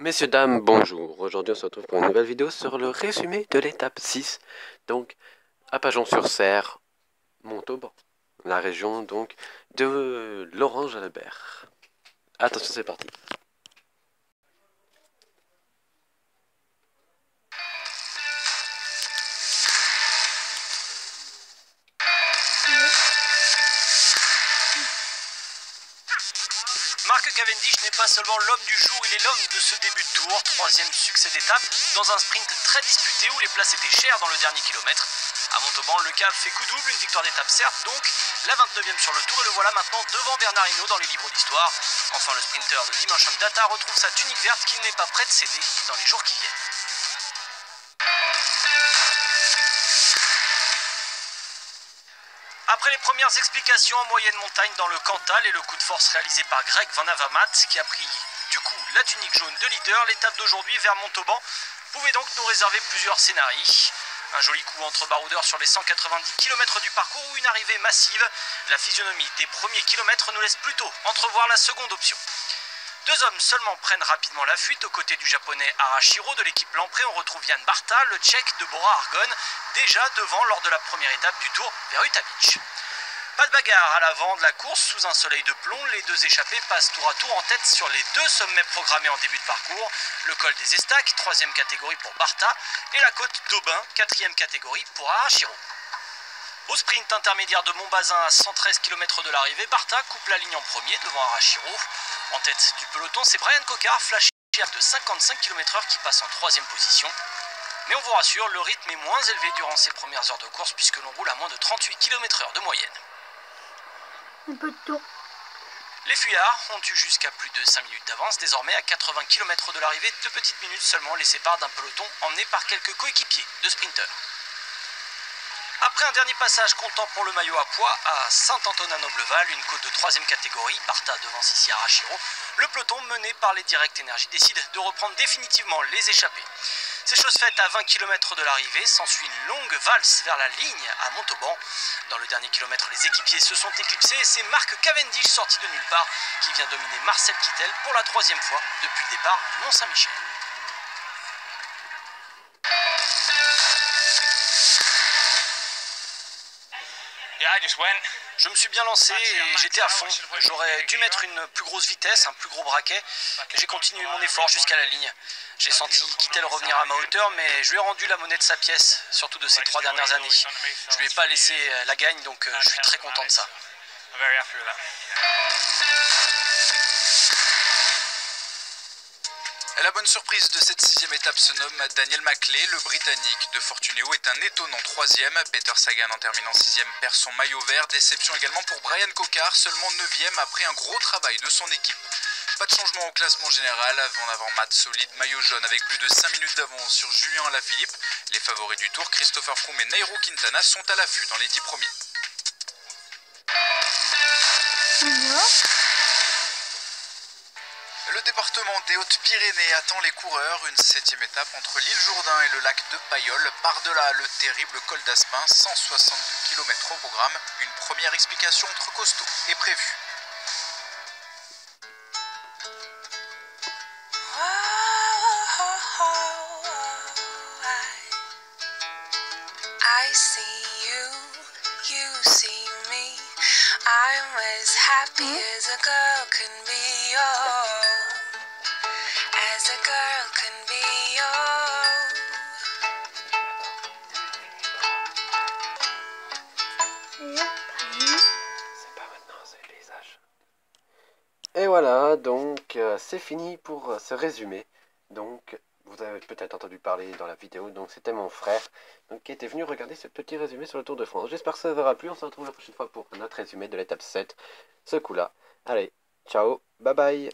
Messieurs, dames, bonjour. Aujourd'hui, on se retrouve pour une nouvelle vidéo sur le résumé de l'étape 6. Donc, à Pajon-sur-Serre, Montauban, la région donc de l'Orange à Albert. Attention, c'est parti. Cavendish n'est pas seulement l'homme du jour, il est l'homme de ce début de tour, troisième succès d'étape, dans un sprint très disputé où les places étaient chères dans le dernier kilomètre. À Montauban, le Cap fait coup double, une victoire d'étape certes, donc la 29e sur le tour, et le voilà maintenant devant Bernard Hinault dans les livres d'histoire. Enfin, le sprinter de Dimension Data retrouve sa tunique verte qu'il n'est pas prêt de céder dans les jours qui viennent. Après les premières explications en moyenne montagne dans le Cantal et le coup de force réalisé par Greg Van Avermaet qui a pris du coup la tunique jaune de leader, l'étape d'aujourd'hui vers Montauban pouvait donc nous réserver plusieurs scénarios. Un joli coup entre baroudeurs sur les 190 km du parcours ou une arrivée massive. La physionomie des premiers kilomètres nous laisse plutôt entrevoir la seconde option. Deux hommes seulement prennent rapidement la fuite. Aux côtés du japonais Arashiro de l'équipe Lampré, on retrouve Yann Barta, le tchèque de Bora Argonne, déjà devant lors de la première étape du tour vers Utabic. Pas de bagarre à l'avant de la course, sous un soleil de plomb, les deux échappés passent tour à tour en tête sur les deux sommets programmés en début de parcours, le col des Estacs, troisième catégorie pour Barta, et la côte d'Aubin, quatrième catégorie pour Arashiro. Au sprint intermédiaire de Montbazin à 113 km de l'arrivée, Barta coupe la ligne en premier devant Arashiro. En tête du peloton, c'est Brian Cocard, flashé de 55 km/h qui passe en troisième position. Mais on vous rassure, le rythme est moins élevé durant ces premières heures de course puisque l'on roule à moins de 38 km/h de moyenne. Un peu de tour. Les fuyards ont eu jusqu'à plus de 5 minutes d'avance. Désormais, à 80 km de l'arrivée, deux petites minutes seulement les séparent d'un peloton emmené par quelques coéquipiers de sprinteurs. Après un dernier passage comptant pour le maillot à poids à Saint-Antonin-Nobleval, une côte de troisième catégorie, Barta devant Sissi Arashiro, le peloton mené par les Direct Energy décide de reprendre définitivement les échappées. C'est chose faite à 20 km de l'arrivée, s'ensuit une longue valse vers la ligne à Montauban. Dans le dernier kilomètre, les équipiers se sont éclipsés et c'est Marc Cavendish sorti de nulle part qui vient dominer Marcel Kittel pour la troisième fois depuis le départ Mont-Saint-Michel. Je me suis bien lancé et j'étais à fond. J'aurais dû mettre une plus grosse vitesse, un plus gros braquet. J'ai continué mon effort jusqu'à la ligne. J'ai senti Kittel revenir à ma hauteur, mais je lui ai rendu la monnaie de sa pièce, surtout de ces trois dernières années. Je lui ai pas laissé la gagne, donc je suis très content de ça. La bonne surprise de cette sixième étape se nomme Daniel Maclay. Le Britannique de Fortuneo est un étonnant troisième. Peter Sagan en terminant sixième perd son maillot vert. Déception également pour Brian Cocard, seulement neuvième après un gros travail de son équipe. Pas de changement au classement général, avant avant Matt solide, maillot jaune avec plus de 5 minutes d'avance sur Julien Alaphilippe. Les favoris du tour, Christopher Froome et Nairo Quintana sont à l'affût dans les 10 premiers. Département des Hautes-Pyrénées attend les coureurs. Une septième étape entre l'île Jourdain et le lac de Payolle. Par-delà le terrible col d'Aspin, 162 km au programme. Une première explication entre costauds est prévue. I see you, you see me. I'm as happy as a girl can be. Oh, girl can be. Pas maintenant. Et voilà, donc euh, c'est fini pour euh, ce résumé. Donc, vous avez peut-être entendu parler dans la vidéo, donc c'était mon frère qui était venu regarder ce petit résumé sur le Tour de France. J'espère que ça vous aura plu, on se retrouve la prochaine fois pour notre résumé de l'étape 7, ce coup-là. Allez, ciao, bye bye